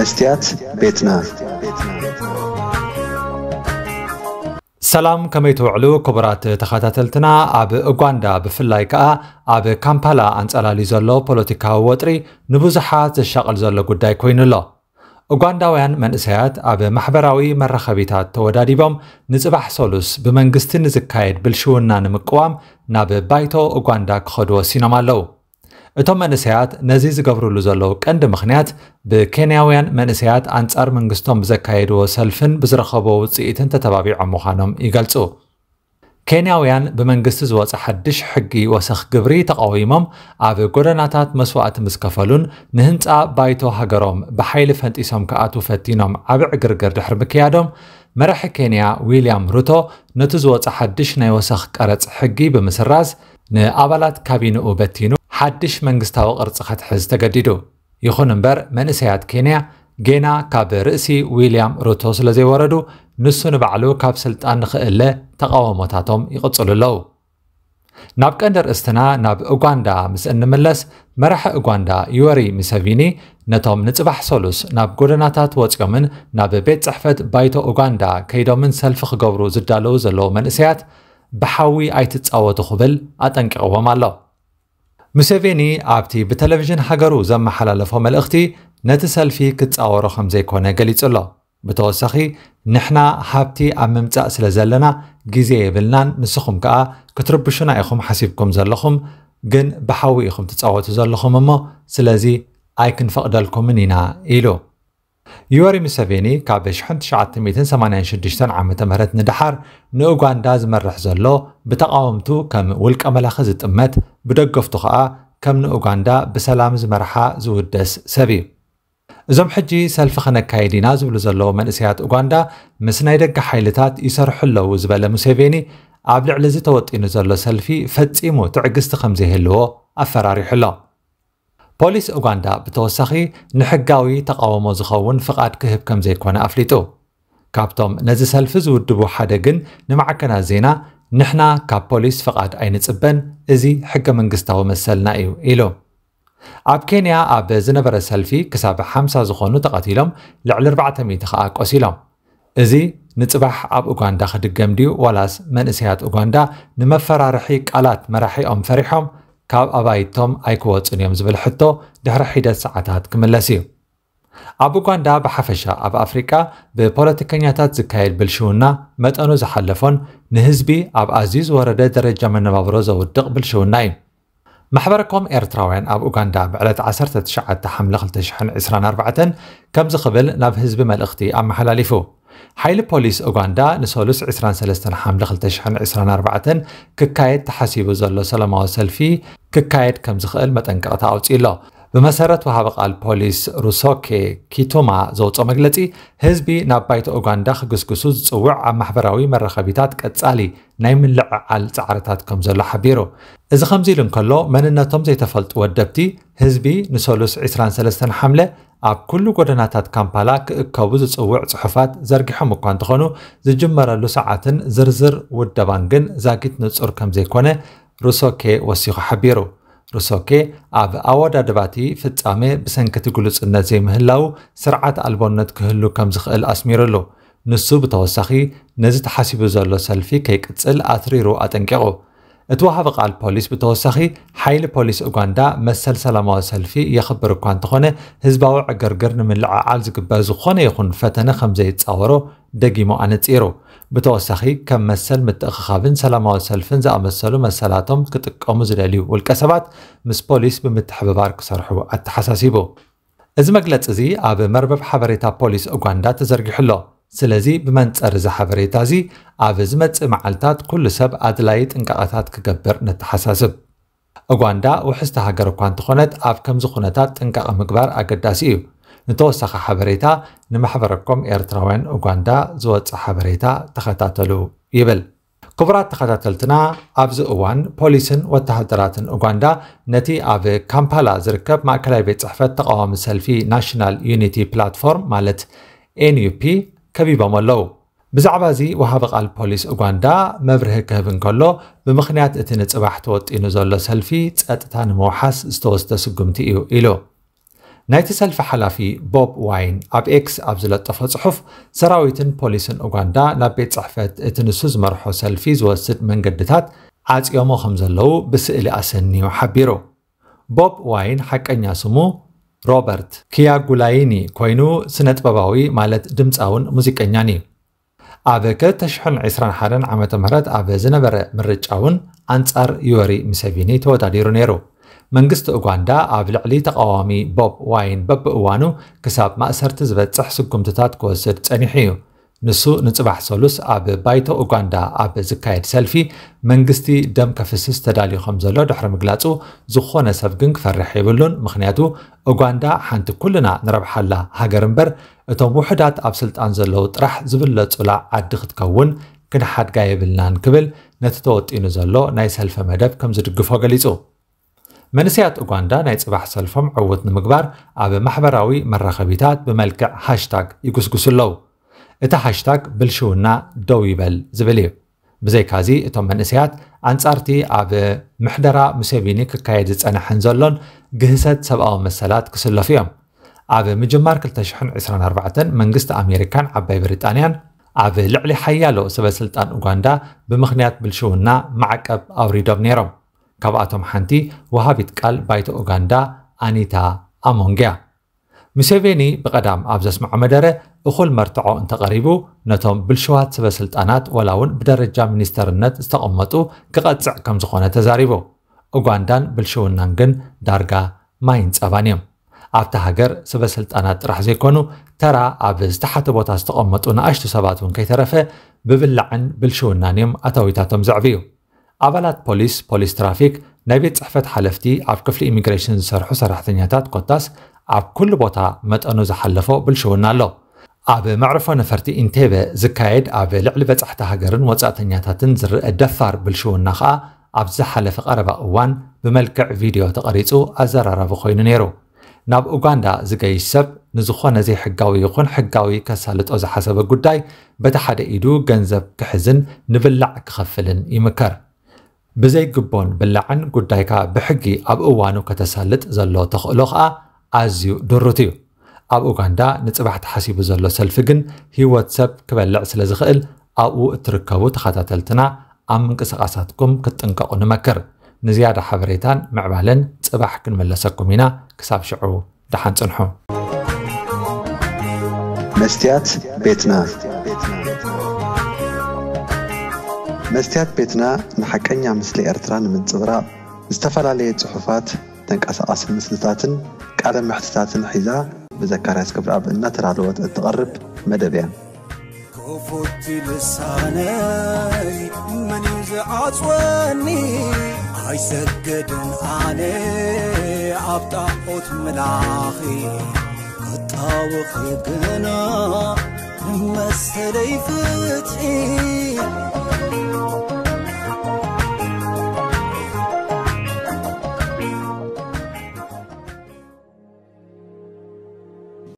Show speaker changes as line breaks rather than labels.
መስትያት ቤትና።
ሰላም ከመይ ትውዕሉ ክቡራት ተኸታተልትና ኣብ ኡጋንዳ ብፍላይ ከዓ ኣብ ካምፓላ ኣንጸላልዩ ዘሎ ፖለቲካዊ ወጥሪ ንብዙሓት ዘሻቕል ዘሎ ጉዳይ ኮይኑ ኣሎ ኡጋንዳውያን መንእሰያት ኣብ ማሕበራዊ መራኸቢታት ተወዳዲቦም ንጽባሕ ሰሉስ ብመንግስቲ ንዝካየድ ብልሽውና ንምቅዋም ናብ ባይቶ ኡጋንዳ ክኸዱ ወሲኖም ኣለዉ እቶም መንእሰያት ነዚ ዝገብርሉ ዘለዉ ቀንዲ ምኽንያት ብኬንያውያን መንእሰያት ኣንጻር መንግስቶም ብዘካየድዎ ሰልፍን ብዝረኸቦ ውፅኢትን ተተባቢዖም ምዃኖም ይገልጹ። ኬንያውያን ብመንግስቲ ዝወፀ ሓድሽ ሕጊ ወሰኽ ግብሪ ተቃዊሞም ኣብ ጎደናታት መስዋእቲ ምስ ከፈሉን ንህንፃ ባይቶ ሃገሮም ብሓይሊ ፈንጢሶም ክኣቱ ፈቲኖም ዓብ ዕግርግር ድሕሪ ምክያዶም መራሒ ኬንያ ዊልያም ሩቶ ነቲ ዝወፀ ሓድሽ ናይ ወሰኽ ቀረፅ ሕጊ ብምስራዝ ንኣባላት ካቢንኡ በቲኑ ሓድሽ መንግስታዊ ቅርፂ ከትሕዝ ተገዲዱ። ይኹን እምበር መንእሰያት ኬንያ ጌና ካብ ርእሲ ዊልያም ሩቶ ስለ ዘይወረዱ ንሱ ንባዕሉ ካብ ስልጣን ንኽእለ ተቃወሞታቶም ይቕጽሉ ኣለዉ። ናብ ቀንዲ ርእስትና ናብ ኡጋንዳ ምስ እንምለስ መራሒ ኡጋንዳ ዩወሪ ሙሰቪኒ ነቶም ንጽባሕ ሰሉስ ናብ ጎደናታት ወፂኦምን ናብ ቤት ጽሕፈት ባይቶ ኡጋንዳ ከይዶምን ሰልፊ ክገብሩ ዝዳለዉ ዘለዉ መንእሰያት ብሓዊ ኣይትጻወቱ ክብል ኣጠንቂቕዎም ኣሎ ሙሴቬኒ ኣብቲ ብቴሌቭዥን ሃገሩ ዘመሓላለፎ መልእኽቲ ነቲ ሰልፊ ክጻወሮ ከም ዘይኮነ ገሊጹ ኣሎ ብተወሳኺ ንሕና ሃብቲ ኣብ ምምጻእ ስለ ዘለና ግዜ የብልናን ንስኹም ከኣ ክትርብሹና ኢኹም ሓሲብኩም ዘለኹም ግን ብሓዊ ኢኹም ትፃወቱ ዘለኹም እሞ ስለዚ ኣይክንፈቕደልኩምን ኢና ኢሉ ዩወሪ ሙሰቬኒ ካብ 1986 ዓ ም ንድሓር ንኡጋንዳ ዝመርሕ ዘሎ ብተቃወምቱ ከም ውልቀ መላኺ ዝጥመት ብደገፍቱ ከዓ ከም ንኡጋንዳ ብሰላም ዝመርሓ ዝውደስ ሰብ እዩ እዞም ሕጂ ሰልፊ ክነካየድ ኢና ዝብሉ ዘለዉ መንእሰያት ኡጋንዳ ምስ ናይ ደገ ሓይልታት ይሰርሑ ኣለዉ ዝበለ ሙሴቬኒ ኣብ ልዕሊ እዚ ተወጢኑ ዘሎ ሰልፊ ፈጺሙ ትዕግስቲ ከም ዘይህልዎ ኣፈራሪሑ ኣሎ ፖሊስ ኡጋንዳ ብተወሳኺ ንሕጋዊ ተቃወሞ ዝኸውን ፍቓድ ክህብ ከም ዘይኮነ ኣፍሊጡ ካብቶም ነዚ ሰልፊ ዝውድቡ ሓደ ግን ንማዕከናት ዜና ንሕና ካብ ፖሊስ ፍቓድ ኣይንጽበን እዚ ሕገ መንግስታዊ መሰልና እዩ ኢሉ ኣብ ኬንያ ኣብ ዝነበረ ሰልፊ ክሳብ 50 ዝኾኑ ተቐቲሎም ልዕሊ 400 ከዓ ቆሲሎም እዚ ንጽባሕ ኣብ ኡጋንዳ ክድገም ድዩ ዋላስ መንእሰያት ኡጋንዳ ንመፈራርሒ ቃላት መራሒኦም ፈሪሖም ካብ ኣባይቶም ኣይክወፁን እዮም ዝብል ሕቶ ድሕሪ ሒደት ሰዓታት ክምለስ እዩ ኣብ ኡጋንዳ ብሓፈሻ ኣብ ኣፍሪቃ ብፖለቲከኛታት ዝካየድ ብልሽውና መጠኑ ዝሓለፎን ንህዝቢ ኣብ ኣዝዩ ዝወረደ ደረጃ መነባብሮ ዘውድቕ ብልሽውና እዩ ማሕበረኮም ኤርትራውያን ኣብ ኡጋንዳ ብዕለት 19 ሓምለ 2024 ከም ዝኽብል ናብ ህዝቢ መልእኽቲ ኣመሓላሊፉ ሓይሊ ፖሊስ ኡጋንዳ ንሰሉስ 23 ሓምለ 2024 ክካየድ ተሓሲቡ ዘሎ ሰላማዊ ሰልፊ ክካየድ ከም ዝኽእል መጠንቀቕታ ኣውፂኡ ኣሎ ብመሰረት ወሃቢ ቃል ፖሊስ ሩሶኬ ኪቱማ ዘውፅኦ መግለፂ ህዝቢ ናብ ባይቶ ኡጋንዳ ክግስግሱ ዝፅውዕ ኣብ ማሕበራዊ መራኸቢታት ቀጻሊ ናይ ምልዕዓል ፃዕርታት ከም ዘሎ ሓቢሩ። እዚ ከምዚ ኢሉ እንከሎ መንነቶም ዘይተፈልጡ ወደብቲ ህዝቢ ንሰሉስ 23 ሓምለ ኣብ ኩሉ ጎደናታት ካምፓላ ክእከቡ ዝፅውዕ ፅሑፋት ዘርጊሖም እኳ እንተኾኑ ዝጅመረሉ ሰዓትን ዝርዝር ውደባን ግን ዛጊት ንፁር ከም ዘይኮነ ሩሶኬ ወሲኹ ሓቢሩ ሩሶኬ ኣብ ኣወዳድባቲ ፍጻሜ ብሰንኪቲ ግሉጽነት ዘይምህላው ስርዓት ኣልቦነት ክህሉ ከም ዝኽእል ኣስሚሩሉ ንሱ ብተወሳኺ ነዚ ተሓሲቡ ዘሎ ሰልፊ ከይቅጽል ኣትሪሩ ኣጠንቂቑ እቲ ወሃቢ ቃል ፖሊስ ብተወሳኺ ሓይሊ ፖሊስ ኡጋንዳ መሰል ሰላማዊ ሰልፊ የኽብር እኳ እንተኾነ ህዝባዊ ዕግርግር ንምልዕዓል ዝግበር ዝኾነ ይኹን ፈተነ ከም ዘይፃወሮ ደጊሙ ኣነፂሩ ብተወሳኺ ከም መሰል ምትእኽኻብን ሰላማዊ ሰልፍን ዝኣመሰሉ መሰላቶም ክጥቀሙ ዝደልዩ ውልቀ ሰባት ምስ ፖሊስ ብምትሕብባር ክሰርሑ ኣተሓሳሲቡ እዚ መግለፂ እዚ ኣብ መርበብ ሓበሬታ ፖሊስ ኡጋንዳ ተዘርጊሑ ኣሎ ስለዚ ብመንፀር እዚ ሓበሬታ እዚ ኣብ ዝመፅእ መዓልትታት ኩሉ ሰብ ኣድላይ ጥንቃቐታት ክገብር ነተሓሳስብ። ኡጋንዳ ውሕዝቲ ሃገር እኳ እንተኾነት ኣብ ከምዚ ኩነታት ጥንቃቐ ምግባር ኣገዳሲ እዩ። ንተወሳኺ ሓበሬታ ንማሕበረኮም ኤርትራውያን ኡጋንዳ ዝወፅእ ሓበሬታ ተኸታተሉ ይብል። ክቡራት ተኸታተልትና ኣብዚ እዋን ፖሊስን ወተሃደራትን ኡጋንዳ ነቲ ኣብ ካምፓላ ዝርከብ ማእከላዊ ቤት ፅሕፈት ተቃዋሚ ሰልፊ National Unity Platform ማለት NUP ከቢቦም ኣለዉ ብዛዕባ እዚ ወሃቢ ቃል ፖሊስ ኡጋንዳ መብርሂ ክህብ እንከሎ ብምኽንያት እቲ ንፅባሕ ተወጢኑ ዘሎ ሰልፊ ፀጥታ ንምውሓስ ዝተወስደ ስጉምቲ እዩ ኢሉ ናይቲ ሰልፊ ሓላፊ ቦብ ዋይን ኣብ ኤክስ ኣብ ዝለጠፎ ጽሑፍ ሰራዊትን ፖሊስን ኡጋንዳ ናብ ቤት ጽሕፈት እቲ ንሱ ዝመርሖ ሰልፊ ዝወስድ መንገድታት ዓፂዮሞ ከም ዘለው ብስእሊ ኣሰኒዩ ሓቢሩ ቦብ ዋይን ሓቀኛ ስሙ ሮበርት ኪያጉላይኒ ኮይኑ ስነ ጥበባዊ ማለት ድምፃውን ሙዚቀኛን እዩ። ኣብ 2021 ዓ ም ኣብ ዝነበረ ምርጫ እውን ኣንጻር ዩወሪ ሙሴቪኒ ተወዳዲሩ ነይሩ። መንግስቲ ኡጋንዳ ኣብ ልዕሊ ተቃዋሚ ቦብ ዋይን በብእዋኑ ክሳብ ማእሰርቲ ዝበፅሕ ስጉምትታት ክወስድ ፀኒሑ እዩ ንሱ ንፅባሕ ሰሉስ ኣብ ባይቶ ኡጋንዳ ኣብ ዝካየድ ሰልፊ መንግስቲ ደም ከፍስስ ተዳልዩ ከም ዘሎ ድሕሪ ምግላፁ ዝኾነ ሰብ ግን ክፈርሕ የብሉን። ምክንያቱ ኡጋንዳ ሓንቲ ኩልና ንረብሓላ ሃገር እምበር እቶም ውሕዳት ኣብ ስልጣን ዘለዉ ጥራሕ ዝብለፁላ ዓዲ ክትከውን ክንሓድጋ የብልናን ክብል ነቲ ተወጢኑ ዘሎ ናይ ሰልፈ መደብ ከም ዝድግፎ ገሊፁ መንስያት ኡጋንዳ ናይ ፅባሕ ሰልፎም ዕውት ንምግባር ኣብ ማሕበራዊ መራኸቢታት ብመልክዕ ሃሽታግ ይጉስጉሱ ኣለዉ እቲ ሃሽታግ ብልሽውና ደው ይበል ዝብል እዩ ብዘይካዚ እቶም መንእስያት ኣንጻርቲ ኣብ ምሕደራ ሙሴቪኒ ክካየድ ዝፀንሐን ዘሎን ግህሰት ሰብኣዊ መሰላት ክስለፉ እዮም ኣብ ምጅማር 2024 መንግስቲ ኣሜሪካን ዓባይ ብሪጣንያን ኣብ ልዕሊ ሓያሎ ሰበስልጣን ኡጋንዳ ብምኽንያት ብልሽውና ማዕቀብ ኣውሪዶም ነይሮም ካብኣቶም ሓንቲ ወሃቢት ቃል ባይቶ ኡጋንዳ ኣኒታ ኣሞንግያ ሙሴቬኒ ብቐዳም ኣብ ዘስምዖ መደረ እኹል መርትዖ እንተቐሪቡ ነቶም ብልሽዋት ሰበስልጣናት ወላ እውን ብደረጃ ሚኒስተርነት ዝተቐመጡ ክቐፅዕ ከም ዝኾነ ተዛሪቡ። ኡጋንዳን ብልሽውናን ግን ዳርጋ ማይን ፀባን እዮም። ኣብቲ ሃገር ሰበስልጣናት ጥራሕ ዘይኮኑ ተራ ኣብ ዝተሓተ ቦታ ዝተቐመጡ ንኣሽቱ ሰባት እውን ከይተረፈ ብብላዕን ብልሽውናን እዮም ኣታዊታቶም ዘዕብዩ። ኣባላት ፖሊስ ፖሊስ ትራፊክ ናይ ቤት ፅሕፈት ሓለፍቲ ኣብ ክፍሊ ኢሚግሬሽን ዝሰርሑ ሰራሕተኛታት ኮታስ ኣብ ኩሉ ቦታ መጠኑ ዝሓለፎ ብልሽውና ኣሎ ኣብ መዕርፎ ነፈርቲ ኢንቴቤ ዝካየድ ኣብ ልዕሊ በፃሕቲ ሃገርን ወፃእተኛታትን ዝርአ ደፋር ብልሽውና ከዓ ኣብ ዝሓለፈ ቀረባ እዋን ብመልክዕ ቪድዮ ተቐሪፁ ኣዘራረቢ ኮይኑ ነይሩ ናብ ኡጋንዳ ዝገይሽ ሰብ ንዝኾነ ዘይሕጋዊ ይኹን ሕጋዊ ከሳልጦ ዝሓሰበ ጉዳይ በቲ ሓደ ኢዱ ገንዘብ ክሕዝን ንብላዕ ክኸፍልን ይምከር ብዘይግቦን ብላዕን ጉዳይካ ብሕጊ ኣብ እዋኑ ከተሳልጥ ዘሎ ተኽእሎ ከዓ ኣዝዩ ድሩት እዩ። ኣብ ኡጋንዳ ንፅባሕ ተሓሲቡ ዘሎ ሰልፊ ግን ህይወት ሰብ ክበልዕ ስለ ዝኽእል ኣብኡ እትርከቡ ተኸታተልትና ኣብ ምንቅስቓሳትኩም ክትጥንቀቑ ንመክር ንዝያዳ ሓበሬታን ምዕባለን ፅባሕ ክንመለሰኩም ኢና። ክሳብ ሽዑ ደሓን ፅንሑ
መስትያት ቤትና። መስትያት ቤትና ንሓቀኛ ምስሊ ኤርትራ ንምንፅብራቕ ዝተፈላለየ ፅሑፋት ተንቀሳቐሲ ምስልታትን ቃለ ምሕትታትን ሒዛ ብዘካርያስ ክብረኣብ እናተዳለወት እትቐርብ መደብ እያ
ክፉቲ ልሳነይ መን እዩ ዝዓፅወኒ ኣይሰገድን ኣነ ኣብ ጣዖት መላኺ ክጣውኺ ግና ንመሰለይ ፍትሒ